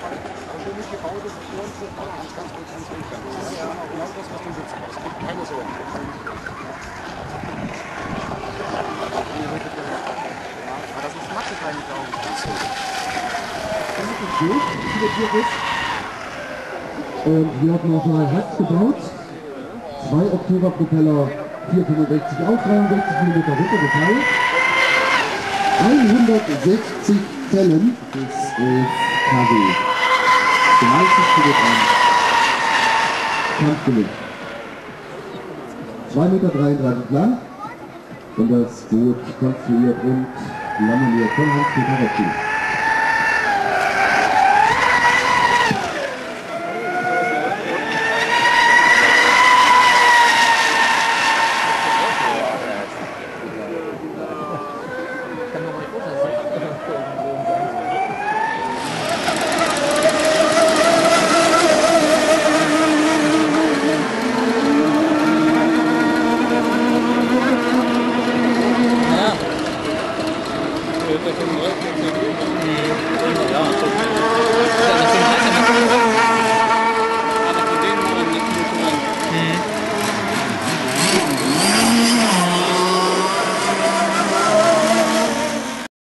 schönes Gebäude, das ist ganz, ganz, ganz, wichtig. Das ist genau das, was du jetzt brauchst. Keine Sorgen. Aber das ist Mathe, keine Augen. Durch, wie der Tier ist. Ähm, hier hat nochmal Herz gebaut. Zwei Oktoberpropeller, 4,60 auf, 63 mm runtergeteilt. 160 Zellen bis 11 kW. 30 Kilogramm. Kampfgewicht. 2,33 Meter lang. Und das Boot konstruiert und laminiert von Hans-Peter Rotzi. Thank you.